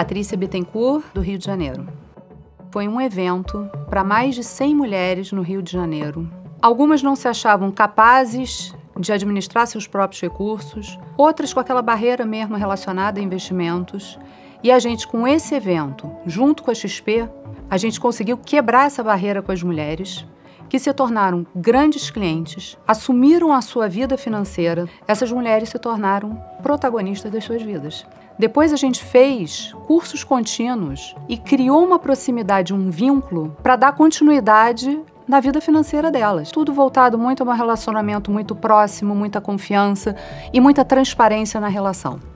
Patrícia Bittencourt, do Rio de Janeiro. Foi um evento para mais de 100 mulheres no Rio de Janeiro. Algumas não se achavam capazes de administrar seus próprios recursos, outras com aquela barreira mesmo relacionada a investimentos. E a gente, com esse evento, junto com a XP, a gente conseguiu quebrar essa barreira com as mulheres que se tornaram grandes clientes, assumiram a sua vida financeira. Essas mulheres se tornaram protagonistas das suas vidas. Depois a gente fez cursos contínuos e criou uma proximidade, um vínculo para dar continuidade na vida financeira delas. Tudo voltado muito a um relacionamento muito próximo, muita confiança e muita transparência na relação.